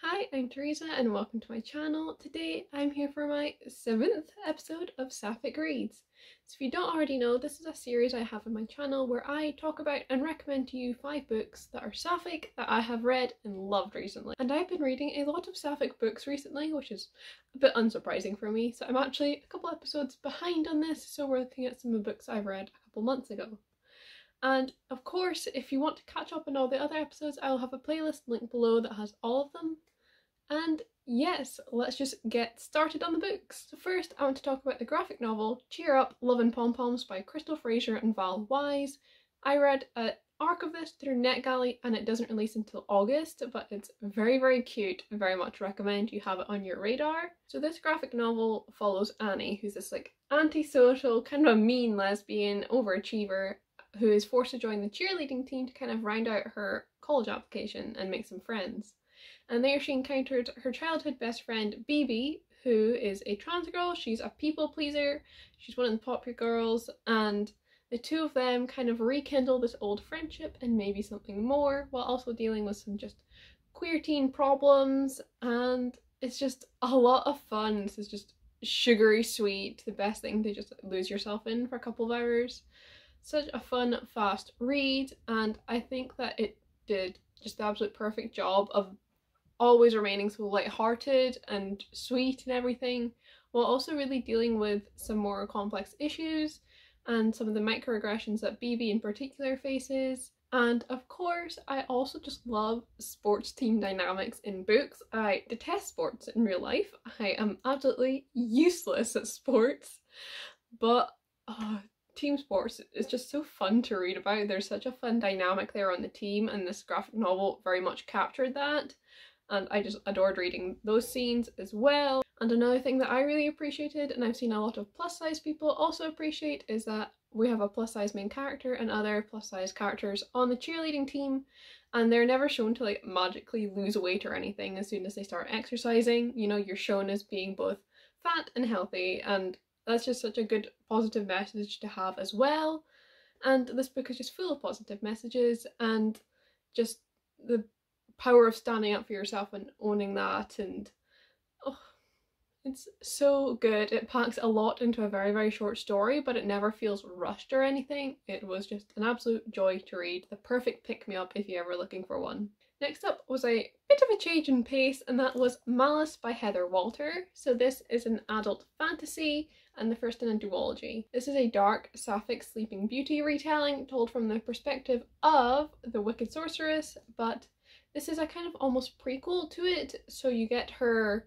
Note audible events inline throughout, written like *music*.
Hi, I'm Theresa and welcome to my channel. Today I'm here for my seventh episode of Sapphic Reads. So if you don't already know, this is a series I have on my channel where I talk about and recommend to you five books that are sapphic that I have read and loved recently. And I've been reading a lot of sapphic books recently, which is a bit unsurprising for me. So I'm actually a couple episodes behind on this, so we're looking at some of the books I've read a couple months ago. And of course, if you want to catch up on all the other episodes, I'll have a playlist linked below that has all of them. And yes, let's just get started on the books. So first, I want to talk about the graphic novel Cheer Up, Love and Pom Poms by Crystal Frasier and Val Wise. I read an arc of this through NetGalley and it doesn't release until August, but it's very, very cute. I Very much recommend you have it on your radar. So this graphic novel follows Annie, who's this like antisocial, kind of a mean lesbian overachiever who is forced to join the cheerleading team to kind of round out her college application and make some friends. And there she encountered her childhood best friend Bebe, who is a trans girl. She's a people pleaser. She's one of the popular girls, and the two of them kind of rekindle this old friendship and maybe something more, while also dealing with some just queer teen problems. And it's just a lot of fun. This is just sugary sweet, the best thing to just lose yourself in for a couple of hours such a fun, fast read, and I think that it did just the absolute perfect job of always remaining so light-hearted and sweet and everything, while also really dealing with some more complex issues and some of the microaggressions that Bebe in particular faces. And of course, I also just love sports team dynamics in books. I detest sports in real life. I am absolutely useless at sports, but oh, team sports is just so fun to read about. There's such a fun dynamic there on the team, and this graphic novel very much captured that. And I just adored reading those scenes as well. And another thing that I really appreciated, and I've seen a lot of plus size people also appreciate, is that we have a plus size main character and other plus size characters on the cheerleading team, and they're never shown to like magically lose weight or anything as soon as they start exercising. You know, you're shown as being both fat and healthy, and that's just such a good positive message to have as well. And this book is just full of positive messages and just the power of standing up for yourself and owning that and oh it's so good. It packs a lot into a very very short story but it never feels rushed or anything. It was just an absolute joy to read. The perfect pick-me-up if you're ever looking for one. Next up was a bit of a change in pace and that was Malice by Heather Walter. So this is an adult fantasy and the first in a duology. This is a dark, sapphic Sleeping Beauty retelling told from the perspective of the Wicked Sorceress, but this is a kind of almost prequel to it, so you get her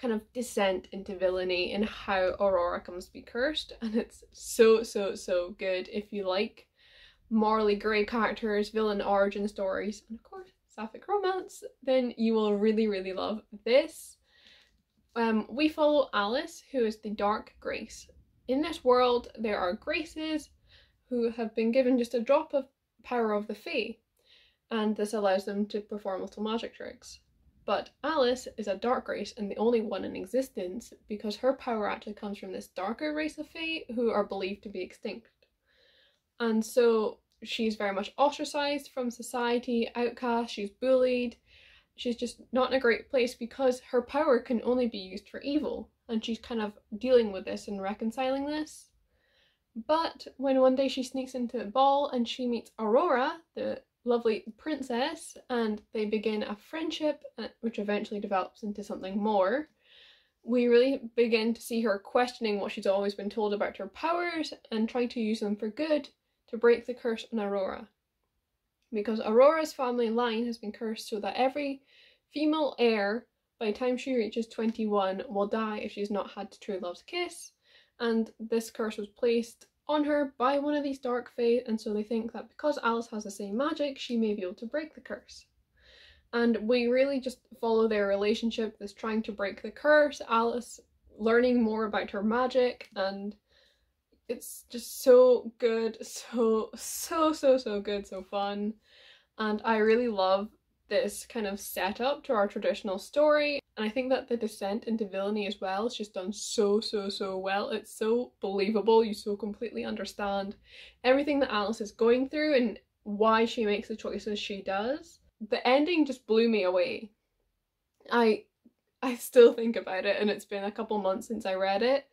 kind of descent into villainy and how Aurora comes to be cursed, *laughs* and it's so, so, so good if you like morally grey characters, villain origin stories, and of course sapphic romance, then you will really, really love this. Um, we follow Alyce, who is the Dark Grace. In this world, there are Graces who have been given just a drop of power of the Fae, and this allows them to perform little magic tricks. But Alyce is a Dark Grace and the only one in existence because her power actually comes from this darker race of Fae who are believed to be extinct. And so she's very much ostracized from society, outcast, she's bullied. She's just not in a great place because her power can only be used for evil, and she's kind of dealing with this and reconciling this. But when one day she sneaks into a ball and she meets Aurora, the lovely princess, and they begin a friendship, uh, which eventually develops into something more, we really begin to see her questioning what she's always been told about her powers and trying to use them for good to break the curse on Aurora. Because Aurora's family line has been cursed so that every female heir, by the time she reaches 21, will die if she's not had true love's kiss. And this curse was placed on her by one of these dark fae, and so they think that because Alyce has the same magic, she may be able to break the curse. And we really just follow their relationship, this trying to break the curse, Alyce learning more about her magic, and it's just so good, so, so, so, so good, so fun. And I really love this kind of setup to our traditional story. And I think that the descent into villainy as well is just done so, so, so well. It's so believable. You so completely understand everything that Alyce is going through and why she makes the choices she does. The ending just blew me away. I I still think about it and it's been a couple months since I read it.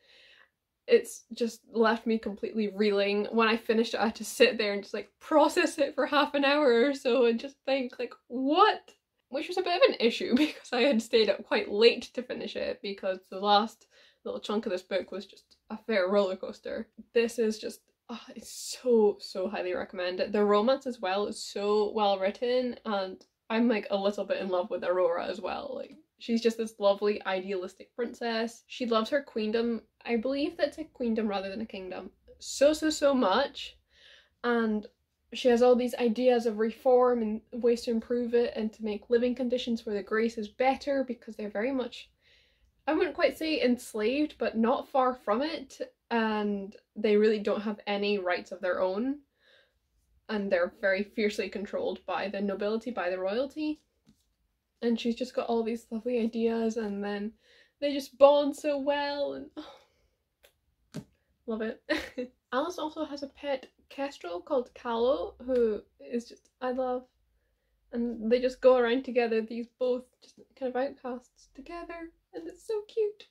It's just left me completely reeling. When I finished it, I had to sit there and just like process it for half an hour or so and just think like, what? Which was a bit of an issue *laughs* because I had stayed up quite late to finish it because the last little chunk of this book was just a fair roller coaster. This is just oh, it's so so highly recommended. The romance as well is so well written and I'm like a little bit in love with Aurora as well. Like she's just this lovely idealistic princess. She loves her queendom. I believe that's a queendom rather than a kingdom. So so so much. And she has all these ideas of reform and ways to improve it and to make living conditions for the Graces better because they're very much I wouldn't quite say enslaved, but not far from it, and they really don't have any rights of their own, and they're very fiercely controlled by the nobility, by the royalty. And she's just got all these lovely ideas, and then they just bond so well, and oh, love it. *laughs* Alyce also has a pet kestrel called Callow, who is just I love, and they just go around together. These both just kind of outcasts together and it's so cute.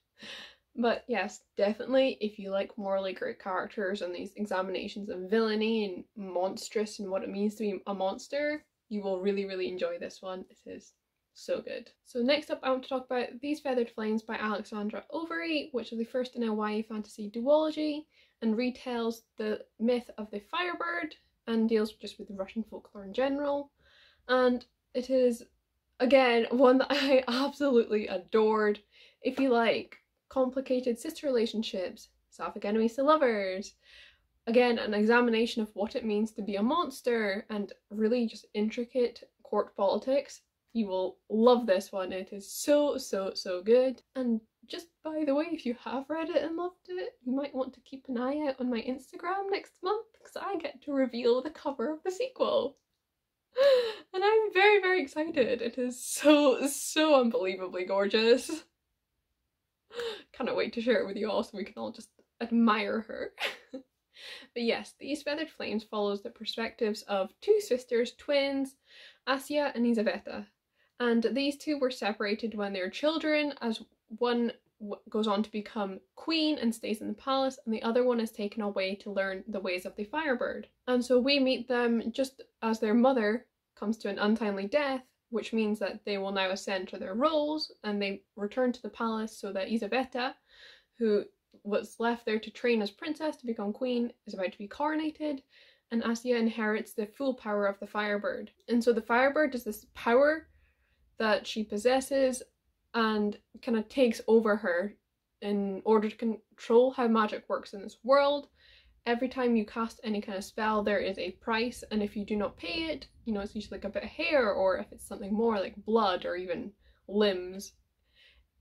But yes, definitely if you like morally great characters and these examinations of villainy and monstrous and what it means to be a monster, you will really, really enjoy this one. It is so good. So next up I want to talk about These Feathered Flames by Alexandra Overy, which is the first in a YA fantasy duology and retells the myth of the Firebird and deals just with Russian folklore in general. And it is, again, one that I *laughs* absolutely adored if you like complicated sister relationships, sapphic enemies to lovers, again, an examination of what it means to be a monster and really just intricate court politics, you will love this one. It is so, so, so good. And just by the way, if you have read it and loved it, you might want to keep an eye out on my Instagram next month because I get to reveal the cover of the sequel. *gasps* And I'm very, very excited. It is so, so unbelievably gorgeous. *laughs* Cannot wait to share it with you all so we can all just admire her. *laughs* but yes, These Feathered Flames follows the perspectives of two sisters, twins, Asya and Izaveta. And these two were separated when they were children, as one goes on to become queen and stays in the palace, and the other one is taken away to learn the ways of the Firebird. And so we meet them just as their mother comes to an untimely death, which means that they will now ascend to their roles and they return to the palace so that Izaveta, who was left there to train as princess to become queen, is about to be coronated, and Asya inherits the full power of the Firebird. And so the Firebird is this power that she possesses and kind of takes over her in order to control how magic works in this world every time you cast any kind of spell there is a price and if you do not pay it you know it's usually like a bit of hair or if it's something more like blood or even limbs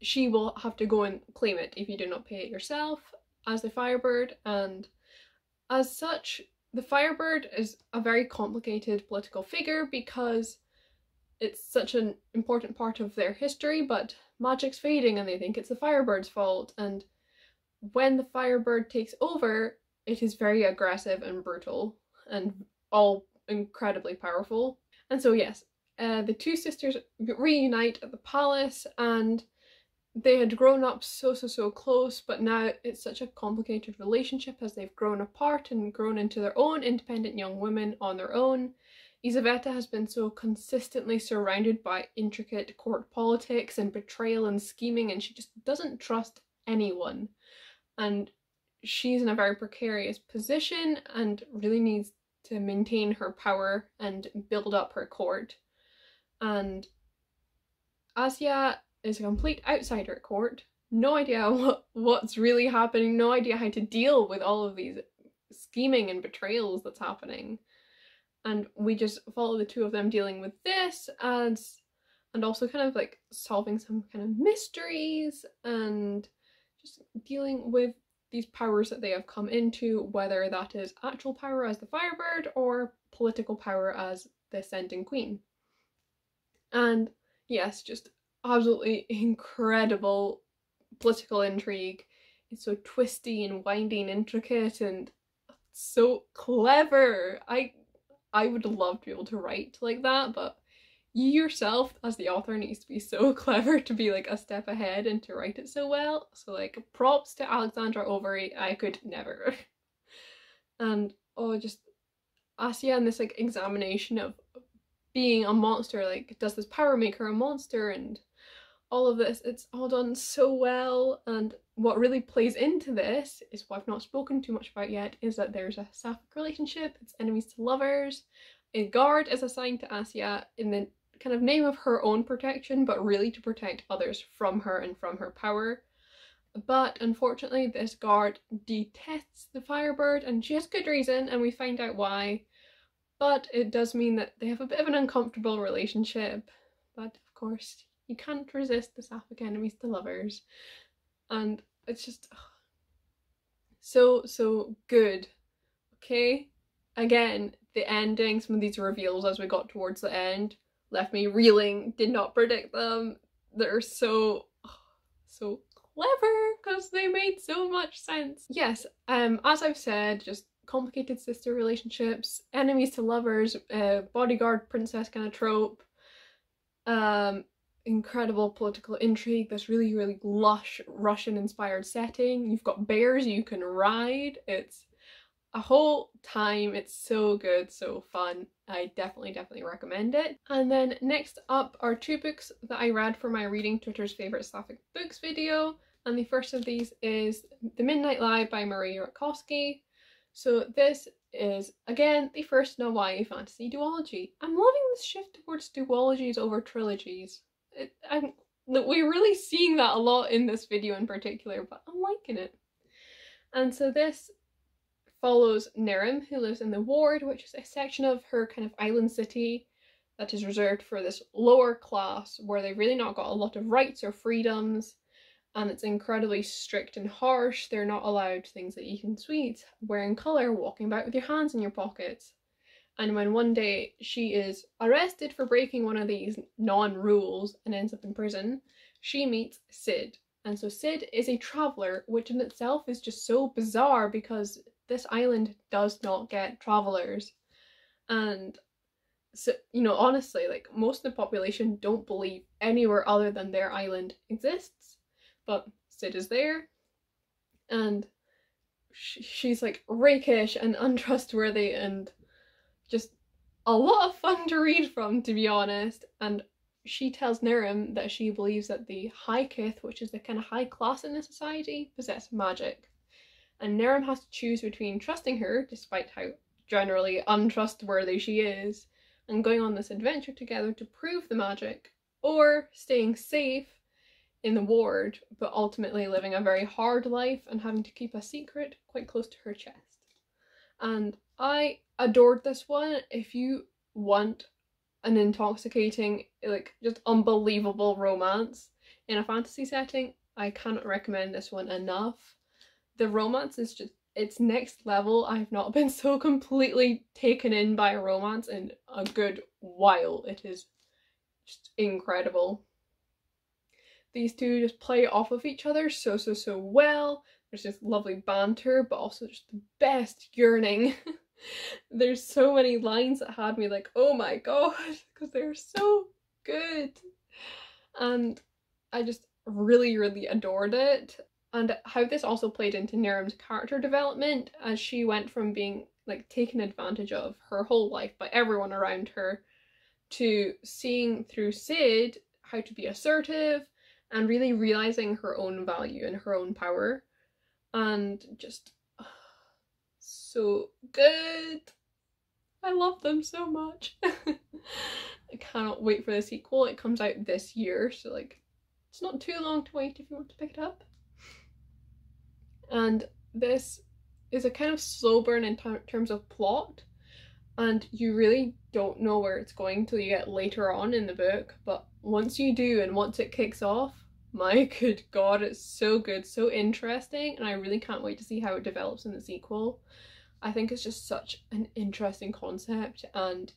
she will have to go and claim it if you do not pay it yourself as the firebird. And as such the firebird is a very complicated political figure because it's such an important part of their history but magic's fading and they think it's the firebird's fault. And when the firebird takes over it is very aggressive and brutal and all incredibly powerful. And so, yes, uh, the two sisters reunite at the palace and they had grown up so, so, so close, but now it's such a complicated relationship as they've grown apart and grown into their own independent young women on their own. Izaveta has been so consistently surrounded by intricate court politics and betrayal and scheming, and she just doesn't trust anyone. And she's in a very precarious position and really needs to maintain her power and build up her court. And Asya is a complete outsider at court, no idea *laughs* what, what's really happening, no idea how to deal with all of these scheming and betrayals that's happening. And we just follow the two of them dealing with this as and also kind of like solving some kind of mysteries and just dealing with these powers that they have come into, whether that is actual power as the Firebird or political power as the Ascending Queen. And yes, just absolutely *laughs* incredible political intrigue. It's so twisty and windy and intricate and so clever. I I would love to be able to write like that, but you yourself as the author needs to be so *laughs* clever to be like a step ahead and to write it so well. So like props to Alexandra Overy. I could never. *laughs* and oh just Asya and this like examination of being a monster, like does this power make her a monster and all of this, it's all done so well and what really plays into this is what I've not spoken too much about yet is that there's a sapphic relationship, it's enemies to lovers. A guard is assigned to Asya in the kind of name of her own protection, but really to protect others from her and from her power. But unfortunately, this guard detests the Firebird, and she has good reason, and we find out why. But it does mean that they have a bit of an uncomfortable relationship. But of course, you can't resist the sapphic enemies to lovers. And it's just so, so good. Okay? Again, the ending, some of these reveals as we got towards the end left me reeling, did not predict them. They're so, *sighs* so clever because they made so much sense. Yes, um, as I've said, just complicated sister relationships, enemies to lovers, uh, bodyguard princess kind of trope, um, incredible political intrigue, this really, really lush Russian inspired setting. You've got bears you can ride. It's a whole time. It's so good, so fun. I definitely, definitely recommend it. And then next up are two books that I read for my Reading Twitter's favourite Sapphic books video. And the first of these is The Midnight Lie by Marie Rutkoski. So this is, again, the first a YA fantasy duology. I'm loving this shift towards duologies over trilogies. It, I'm, we're really seeing that a lot in this video in particular, but I'm liking it. And so this follows Nirrim, who lives in the ward, which is a section of her kind of island city that is reserved for this lower class where they've really not got a lot of rights or freedoms and it's incredibly strict and harsh. They're not allowed things like eating sweets, wearing colour, walking about with your hands in your pockets. And when one day she is arrested for breaking one of these non rules and ends up in prison, she meets Sid. And so Sid is a traveller, which in itself is just so bizarre because this island does not get travelers. And so, you know, honestly, like most of the population don't believe anywhere other than their island exists. But Sid is there, and sh- she's like rakish and untrustworthy and just a lot of fun to read from, to be honest. And she tells Nirrim that she believes that the High Kith, which is the kind of high class in the society, possess magic and Nirrim has to choose between trusting her, despite how generally untrustworthy she is, and going on this adventure together to prove the magic, or staying safe in the ward, but ultimately living a very hard life and having to keep a secret quite close to her chest. And I adored this one. If you want an intoxicating, like just unbelievable romance in a fantasy setting, I cannot recommend this one enough the romance is just it's next level. I've not been so completely taken in by a romance in a good while. It is just incredible. These two just play off of each other so so so well. There's this lovely banter, but also just the best yearning. *laughs* There's so many lines that had me like, oh my god, *laughs* because they're so good. And I just really, really adored it and how this also played into Nirrim's character development as she went from being like taken advantage of her whole life by everyone around her to seeing through Sid how to be assertive and really realizing her own value and her own power and just *sighs* so good. I love them so much. *laughs* I cannot wait for the sequel. It comes out this year, so like it's not too long to wait if you want to pick it up. And this is a kind of slow burn in terms of plot, and you really don't know where it's going till you get later on in the book. But once you do, and once it kicks off, my *laughs* good god, it's so good, so interesting, and I really can't wait to see how it develops in the sequel. I think it's just such an interesting concept, and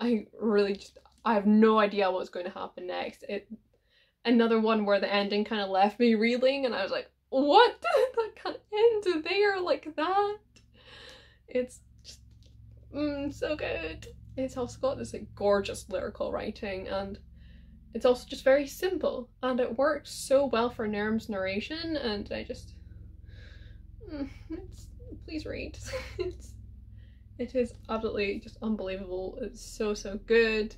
I really just I have no idea what's going to happen next. It another one where the ending kind of left me reeling, and I was like, what? *laughs* that can't end there like that. It's just mm, so good. it's also got this like gorgeous lyrical writing and it's also just very simple and it works so well for Nirrim's narration and I just mm, please read *laughs* it's it is absolutely just unbelievable it's so so good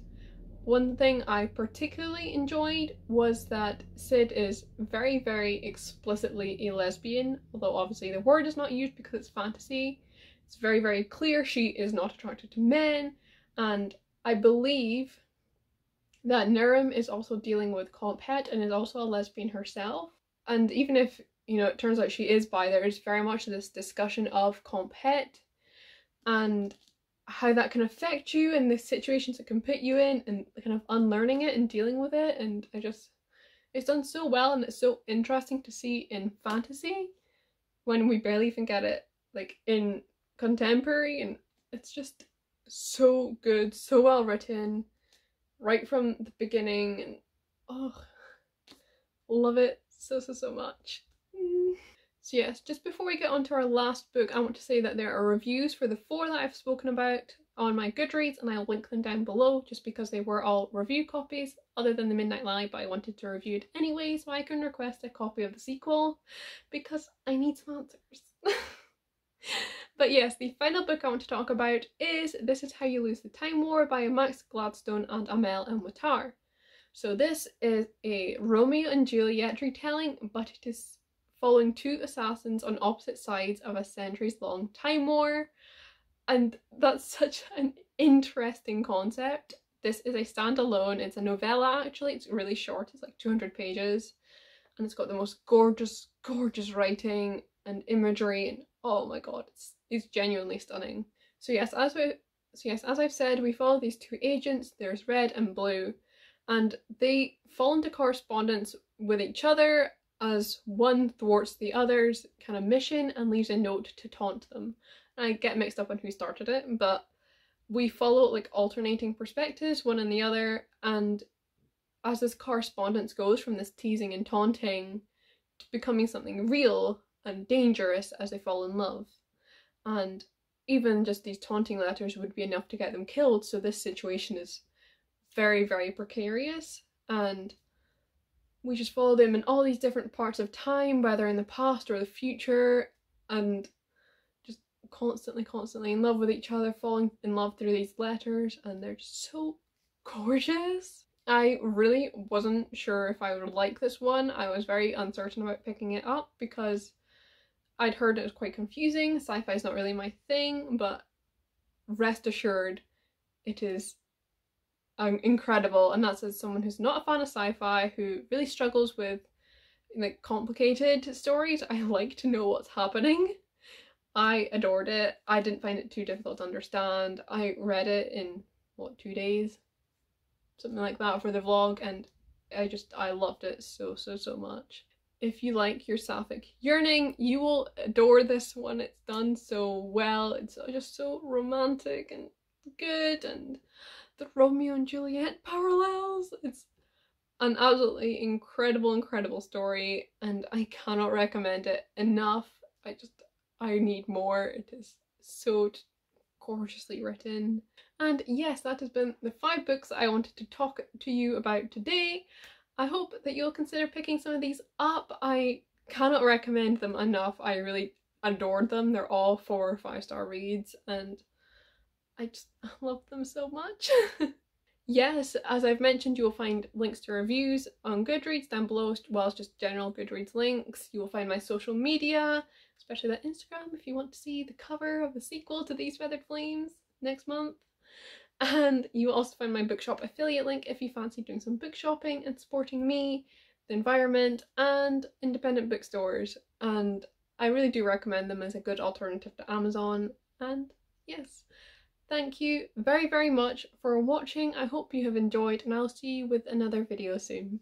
one thing I particularly enjoyed was that Sid is very very explicitly a lesbian although obviously the word is not used because it's fantasy it's very very clear she is not attracted to men and I believe that Nirrim is also dealing with Comphet and is also a lesbian herself. And even if, you know, it turns out she is bi, there is very much this discussion of Comphet and how that can affect you and the situations it can put you in and kind of unlearning it and dealing with it. And I just, it's done so well and it's so interesting to see in fantasy when we barely even get it like in contemporary and it's just so good, so well written right from the beginning and oh love it so so so much. So yes just before we get on to our last book i want to say that there are reviews for the four that i've spoken about on my goodreads and i'll link them down below just because they were all review copies other than the midnight lie but i wanted to review it anyway so i can request a copy of the sequel because i need some answers *laughs* But yes, the final book I want to talk about is This Is How You Lose the Time War by Max Gladstone and Amal El-Mohtar. So this is a Romeo and Juliet retelling, but it is following two assassins on opposite sides of a centuries long time war. And that's such an interesting concept. This is a standalone, it's a novella actually, it's really short, it's like 200 pages. And it's got the most gorgeous, gorgeous writing and imagery and oh my god, it's is genuinely stunning. So yes, as we so yes, as I've said, we follow these two agents, there's red and blue, and they fall into correspondence with each other as one thwarts the other's kind of mission and leaves a note to taunt them. I get mixed up on who started it, but we follow like alternating perspectives, one and the other, and as this correspondence goes from this teasing and taunting to becoming something real and dangerous as they fall in love and even just these taunting letters would be enough to get them killed so this situation is very very precarious and we just follow them in all these different parts of time whether in the past or the future and just constantly constantly in love with each other falling in love through these letters and they're just so gorgeous I really wasn't sure if I would like this one. I was very uncertain about picking it up because I'd heard it was quite confusing. Sci-fi is not really my thing, but rest assured, it is um, incredible. And that's as someone who's not a fan of sci-fi, who really struggles with like complicated stories. I *laughs* like to know what's happening. I adored it. I didn't find it too difficult to understand. I read it in what two days, something like that for the vlog, and I just I loved it so so so much if you like your sapphic yearning, you will adore this one. It's done so well. It's just so romantic and good and the Romeo and Juliet parallels. It's an absolutely incredible, incredible story and I cannot recommend it enough. I just, I need more. It is so gorgeously written. And yes, that has been the five books I wanted to talk to you about today. I hope that you'll consider picking some of these up. I cannot recommend them enough. I really adored them. They're all four or five star reads and I just *laughs* love them so much. *laughs* yes, as I've mentioned, you will find links to reviews on Goodreads down below, as well as just general Goodreads links. You will find my social media, especially that Instagram if you want to see the cover of the sequel to These Feathered Flames next month. And you will also find my bookshop affiliate link if you fancy doing some book shopping and supporting me, the environment, and independent bookstores. And I really do recommend them as a good alternative to Amazon. And yes, thank you very, very much for watching. I hope you have enjoyed, and I'll see you with another video soon.